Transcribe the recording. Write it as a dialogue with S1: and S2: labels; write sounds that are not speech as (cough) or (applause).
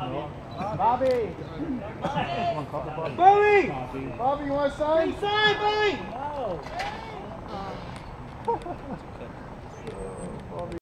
S1: Bobby!
S2: Bobby.
S1: Bobby!
S2: Bobby.
S1: You want to sign?
S3: Inside, Bobby!
S1: No. (laughs)